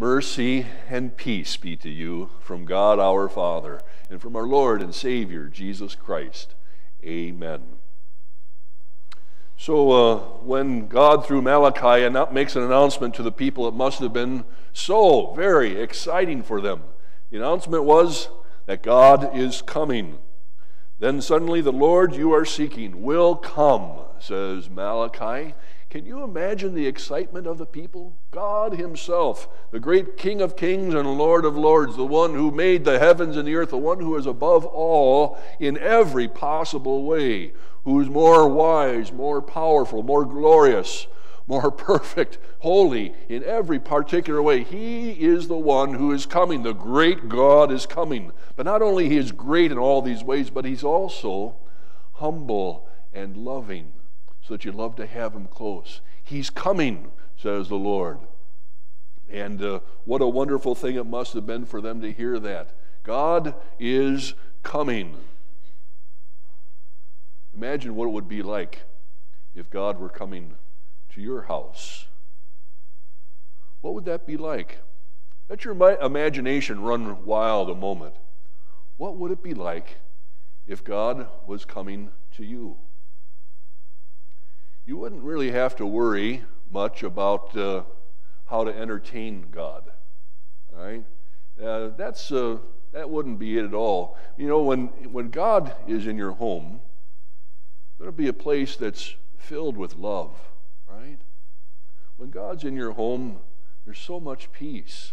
Mercy and peace be to you from God our Father and from our Lord and Savior, Jesus Christ. Amen. So, uh, when God, through Malachi, and makes an announcement to the people, it must have been so very exciting for them. The announcement was that God is coming. Then suddenly, the Lord you are seeking will come, says Malachi. Can you imagine the excitement of the people? God Himself, the great King of kings and Lord of lords, the one who made the heavens and the earth, the one who is above all in every possible way, who's more wise, more powerful, more glorious, more perfect, holy in every particular way. He is the one who is coming. The great God is coming. But not only he is great in all these ways, but he's also humble and loving so that you love to have him close. He's coming, says the Lord. And uh, what a wonderful thing it must have been for them to hear that. God is coming. Imagine what it would be like if God were coming to your house. What would that be like? Let your imagination run wild a moment. What would it be like if God was coming to you? You wouldn't really have to worry much about uh, how to entertain God. All right? Uh, that's, uh, that wouldn't be it at all. You know, when, when God is in your home, to be a place that's filled with love, right? When God's in your home, there's so much peace.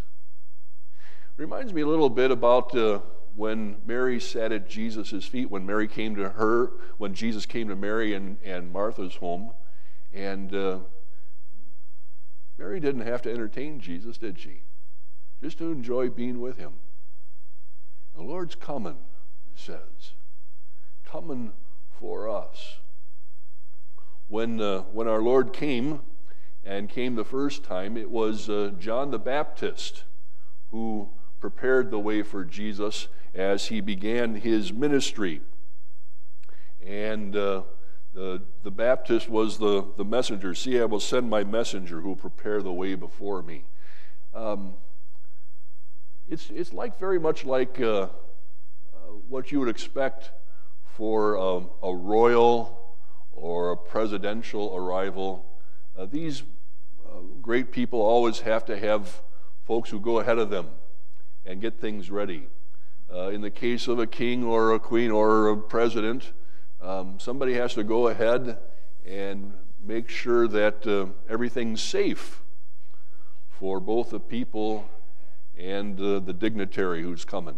Reminds me a little bit about uh, when Mary sat at Jesus' feet, when Mary came to her, when Jesus came to Mary and, and Martha's home. And uh, Mary didn't have to entertain Jesus, did she? Just to enjoy being with him. The Lord's coming, says. Coming for us. When, uh, when our Lord came, and came the first time, it was uh, John the Baptist who prepared the way for Jesus as he began his ministry. And uh, the, the Baptist was the, the messenger. See, I will send my messenger who will prepare the way before me. Um, it's, it's like very much like uh, uh, what you would expect for um, a royal or a presidential arrival. Uh, these uh, great people always have to have folks who go ahead of them and get things ready. Uh, in the case of a king or a queen or a president, um, somebody has to go ahead and make sure that uh, everything's safe for both the people and uh, the dignitary who's coming.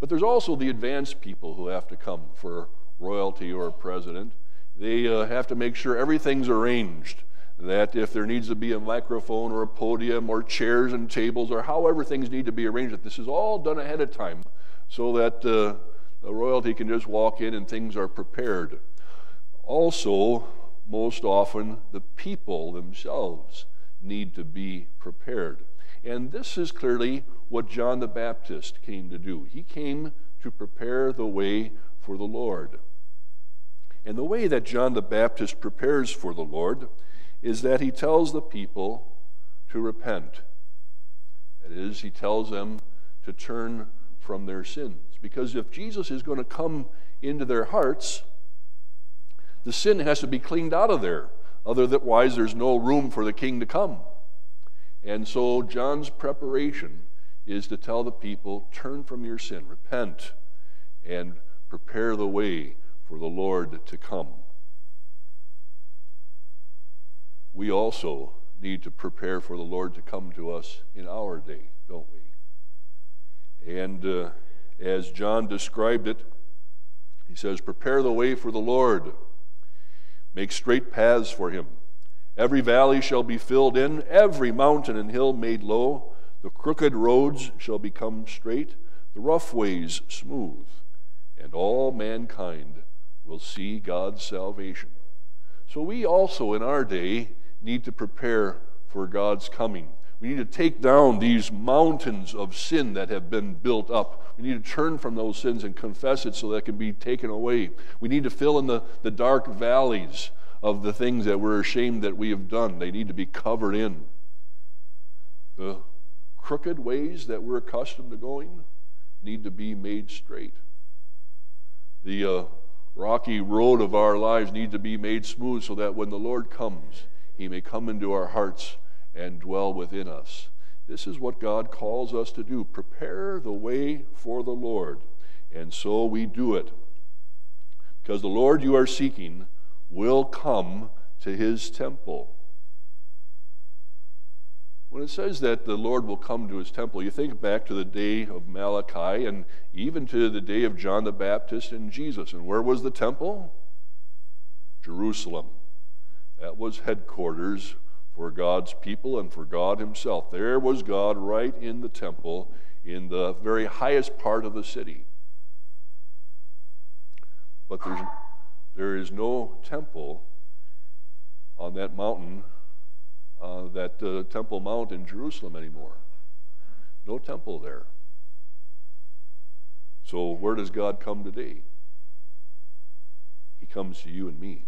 But there's also the advanced people who have to come for royalty or a president. They uh, have to make sure everything's arranged. That if there needs to be a microphone or a podium or chairs and tables or however things need to be arranged, that this is all done ahead of time so that uh, the royalty can just walk in and things are prepared. Also, most often, the people themselves need to be prepared. And this is clearly what John the Baptist came to do. He came to prepare the way for the Lord. And the way that John the Baptist prepares for the Lord is that he tells the people to repent. That is, he tells them to turn from their sins. Because if Jesus is going to come into their hearts, the sin has to be cleaned out of there. Otherwise, there's no room for the king to come. And so, John's preparation is to tell the people turn from your sin, repent, and prepare the way for the Lord to come. We also need to prepare for the Lord to come to us in our day, don't we? And uh, as John described it. He says, Prepare the way for the Lord, make straight paths for him. Every valley shall be filled in, every mountain and hill made low. The crooked roads shall become straight, the rough ways smooth, and all mankind will see God's salvation. So we also in our day need to prepare for God's coming. We need to take down these mountains of sin that have been built up. We need to turn from those sins and confess it so that it can be taken away. We need to fill in the, the dark valleys of the things that we're ashamed that we have done. They need to be covered in. The crooked ways that we're accustomed to going need to be made straight. The uh, rocky road of our lives need to be made smooth so that when the Lord comes, he may come into our hearts and dwell within us. This is what God calls us to do prepare the way for the Lord. And so we do it. Because the Lord you are seeking will come to his temple. When it says that the Lord will come to his temple, you think back to the day of Malachi and even to the day of John the Baptist and Jesus. And where was the temple? Jerusalem. That was headquarters for God's people and for God Himself. There was God right in the temple in the very highest part of the city. But there's, there is no temple on that mountain uh, that uh, Temple Mount in Jerusalem anymore. No temple there. So, where does God come today? He comes to you and me.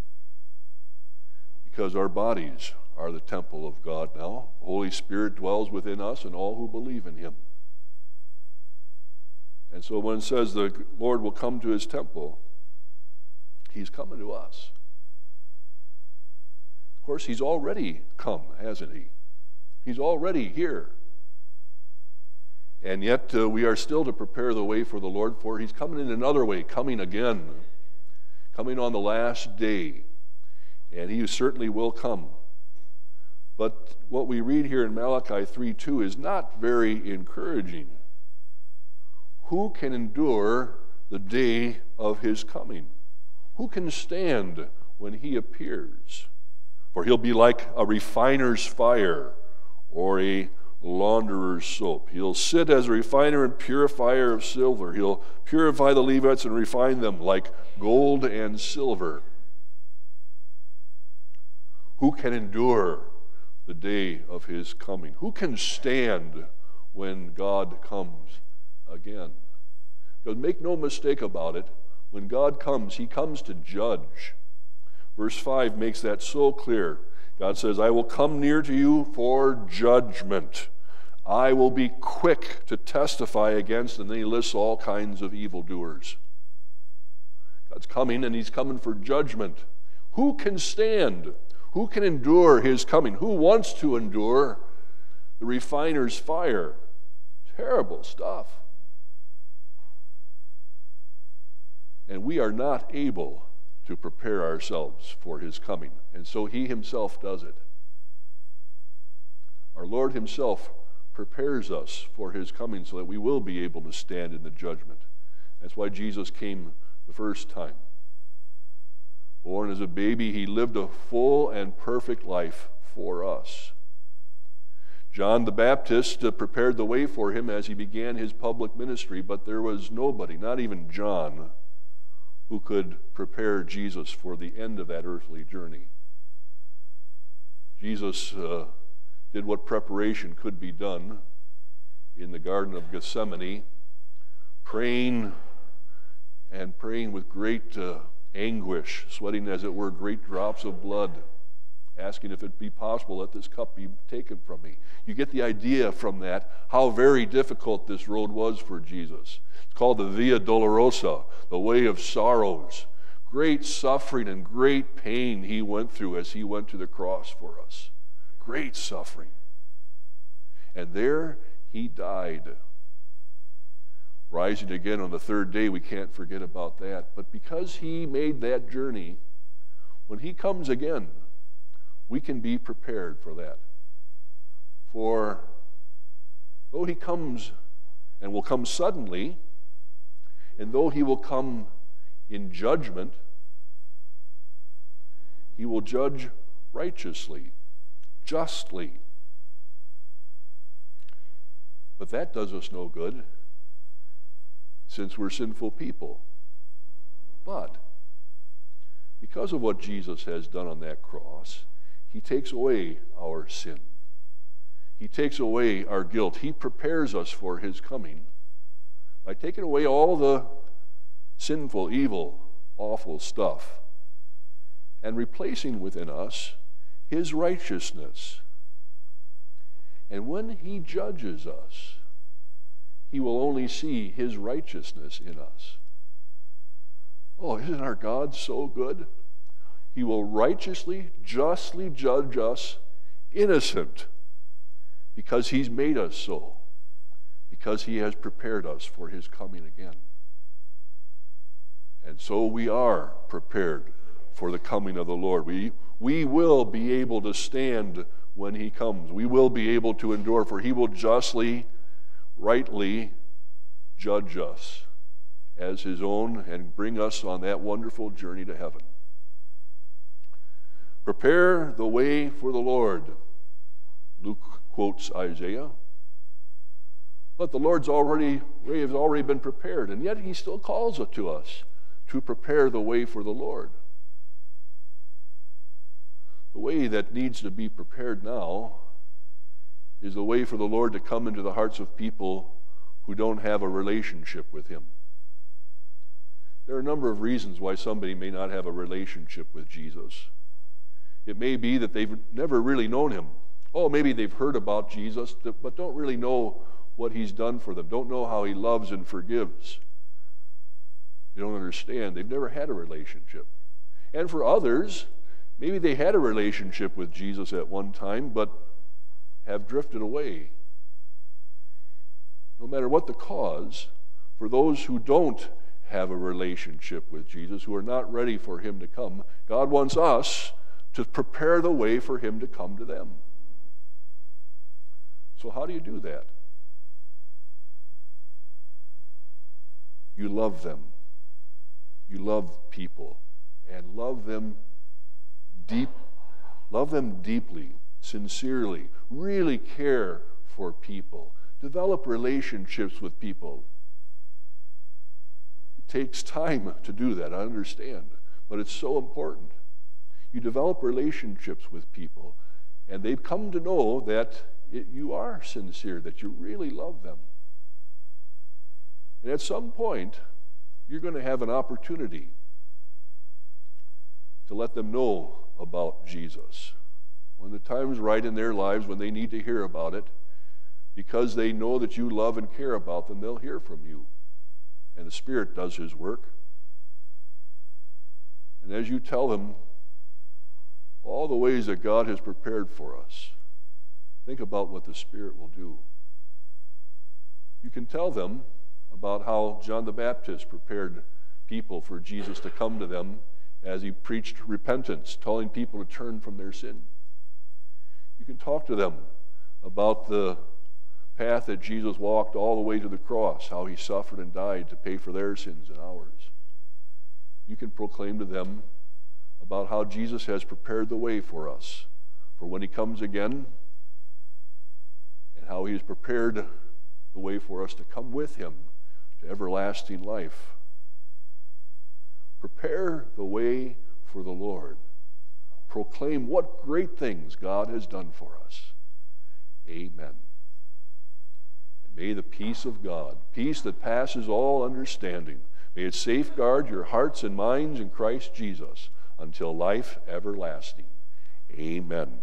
Because our bodies are the temple of God now. The Holy Spirit dwells within us and all who believe in Him. And so, when it says the Lord will come to His temple, He's coming to us Of course, he's already come, hasn't he? He's already here. And yet, uh, we are still to prepare the way for the Lord, for he's coming in another way, coming again, coming on the last day. And he certainly will come. But what we read here in Malachi 3:2 is not very encouraging. Who can endure the day of his coming? Who can stand when he appears? For he'll be like a refiner's fire or a launderer's soap. He'll sit as a refiner and purifier of silver. He'll purify the Levites and refine them like gold and silver. Who can endure the day of his coming? Who can stand when God comes again? Because make no mistake about it, when God comes, he comes to judge. Verse 5 makes that so clear. God says, I will come near to you for judgment. I will be quick to testify against, and then he lists all kinds of evildoers. God's coming, and he's coming for judgment. Who can stand? Who can endure his coming? Who wants to endure the refiner's fire? Terrible stuff. And we are not able to prepare ourselves for his coming. And so he himself does it. Our Lord himself prepares us for his coming so that we will be able to stand in the judgment. That's why Jesus came the first time. As a baby, he lived a full and perfect life for us. John the Baptist uh, prepared the way for him as he began his public ministry, but there was nobody, not even John, who could prepare Jesus for the end of that earthly journey. Jesus uh, did what preparation could be done in the Garden of Gethsemane, praying and praying with great uh, anguish, sweating, as it were, great drops of blood, asking if it be possible, let this cup be taken from me. You get the idea from that how very difficult this road was for Jesus. It's called the Via Dolorosa, the way of sorrows. Great suffering and great pain he went through as he went to the cross for us. Great suffering. And there he died. Rising again on the third day, we can't forget about that. But because he made that journey, when he comes again, we can be prepared for that. For though he comes and will come suddenly, and though he will come in judgment, he will judge righteously, justly. But that does us no good since we're sinful people. But because of what Jesus has done on that cross, he takes away our sin. He takes away our guilt. He prepares us for his coming by taking away all the sinful, evil, awful stuff and replacing within us his righteousness. And when he judges us, he will only see his righteousness in us. Oh, isn't our God so good? He will righteously, justly judge us innocent because he's made us so, because he has prepared us for his coming again. And so we are prepared for the coming of the Lord. We, we will be able to stand when he comes. We will be able to endure, for he will justly, rightly judge us as his own and bring us on that wonderful journey to heaven. Prepare the way for the Lord. Luke quotes Isaiah. But the Lord's already way has already been prepared, and yet he still calls it to us to prepare the way for the Lord. The way that needs to be prepared now is a way for the Lord to come into the hearts of people who don't have a relationship with Him. There are a number of reasons why somebody may not have a relationship with Jesus. It may be that they've never really known Him. Oh, maybe they've heard about Jesus, but don't really know what He's done for them, don't know how He loves and forgives. They don't understand. They've never had a relationship. And for others, Maybe they had a relationship with Jesus at one time, but have drifted away. No matter what the cause, for those who don't have a relationship with Jesus, who are not ready for Him to come, God wants us to prepare the way for Him to come to them. So, how do you do that? You love them. You love people and love them deep, love them deeply, sincerely, really care for people, develop relationships with people. It takes time to do that, I understand, but it's so important. You develop relationships with people, and they come to know that it, you are sincere, that you really love them. And at some point, you're going to have an opportunity to let them know about Jesus. When the time is right in their lives, when they need to hear about it, because they know that you love and care about them, they'll hear from you. And the Spirit does His work. And as you tell them all the ways that God has prepared for us, think about what the Spirit will do. You can tell them about how John the Baptist prepared people for Jesus to come to them as he preached repentance, telling people to turn from their sin. You can talk to them about the path that Jesus walked all the way to the cross, how he suffered and died to pay for their sins and ours. You can proclaim to them about how Jesus has prepared the way for us for when he comes again and how he has prepared the way for us to come with him to everlasting life. Prepare the way for the Lord. Proclaim what great things God has done for us. Amen. And may the peace of God, peace that passes all understanding, may it safeguard your hearts and minds in Christ Jesus until life everlasting. Amen.